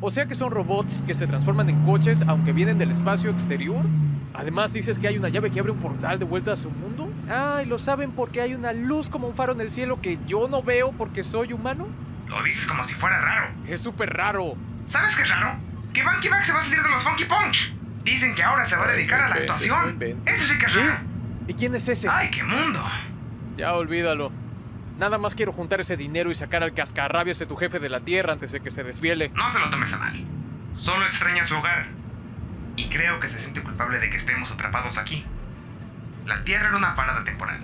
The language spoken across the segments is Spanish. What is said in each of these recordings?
O sea que son robots que se transforman en coches aunque vienen del espacio exterior. Además dices que hay una llave que abre un portal de vuelta a su mundo. Ah, y lo saben porque hay una luz como un faro en el cielo que yo no veo porque soy humano. Lo dices como si fuera raro. Es súper raro. ¿Sabes qué es raro? Que Banky Bag se va a salir de los Funky Punch. Dicen que ahora se va a dedicar a la actuación. Eso sí que es ¿Qué? raro. ¿Y quién es ese? ¡Ay, qué mundo! Ya olvídalo. Nada más quiero juntar ese dinero y sacar al cascarrabias de tu jefe de la tierra antes de que se desviele. No se lo tomes a mal. Solo extraña su hogar. Y creo que se siente culpable de que estemos atrapados aquí. La Tierra era una parada temporal.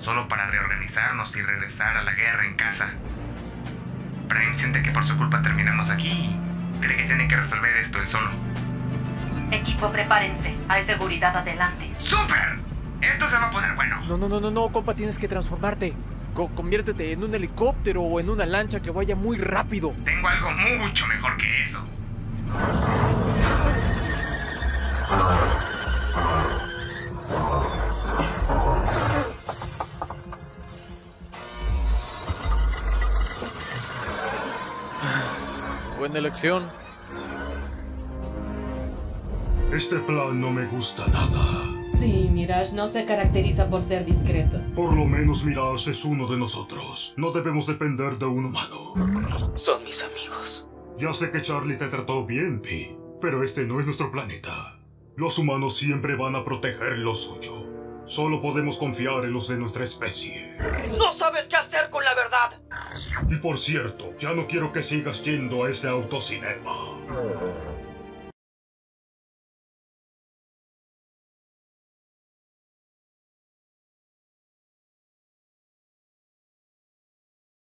Solo para reorganizarnos y regresar a la guerra en casa. Prime siente que por su culpa terminamos aquí y cree que tiene que resolver esto él solo. Equipo, prepárense. Hay seguridad adelante. ¡Súper! Esto se va a poner bueno. No, no, no, no, no, compa, tienes que transformarte. Co- conviértete en un helicóptero o en una lancha que vaya muy rápido. Tengo algo mucho mejor que eso. Buena elección. Este plan no me gusta nada. Sí, Mirage no se caracteriza por ser discreto. Por lo menos Mirage es uno de nosotros. No debemos depender de un humano. Son mis amigos. Ya sé que Charlie te trató bien, Pi, pero este no es nuestro planeta. Los humanos siempre van a proteger lo suyo. Solo podemos confiar en los de nuestra especie. ¡No sabes qué hacer con la verdad! Y por cierto, ya no quiero que sigas yendo a ese autocinema.